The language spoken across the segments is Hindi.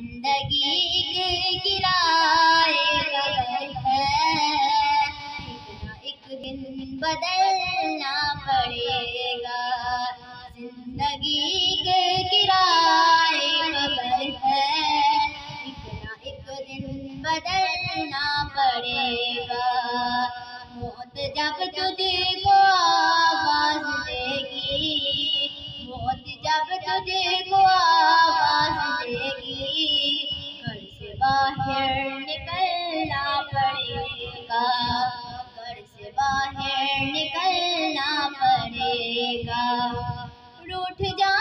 ज़िंदगी के किराए है। इतना एक दिन बदलना पड़ेगा। ज़िंदगी के किराए है। इतना एक दिन बदलना पड़ेगा। मौत जब तुझको आवाज़ देगी, मौत जब तुझको बाहर निकलना पड़ेगा। घर से बाहर निकलना पड़ेगा। रूठ जाएगी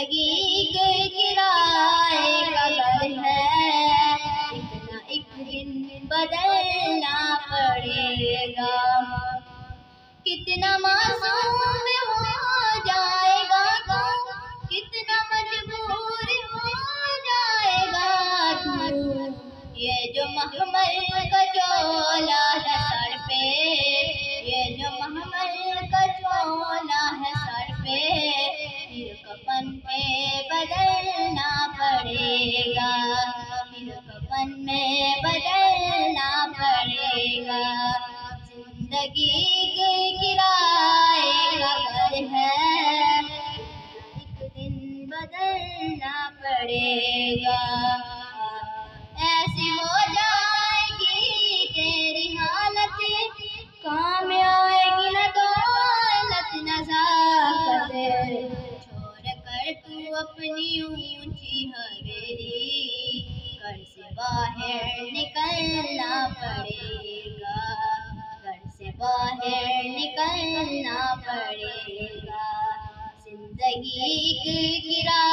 ज़िंदगी के किराए कबर है। इतना एक दिन बदलना पड़ेगा। कितना मासूम हो जाएगा तू कितना मजबूर हो जाएगा तू? ये जो महमल ज़िंदगी के किराए का है। एक दिन बदलना पड़ेगा। ऐसी हो जाएगी तेरी हालत। काम आएगी न दौलत न जाकत छोड़ कर तू अपनी ऊँची हवेली। घर से बाहर निकलना घर बाहर निकलना पड़ेगा। ज़िंदगी की किराए